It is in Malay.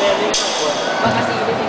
Terima kasih.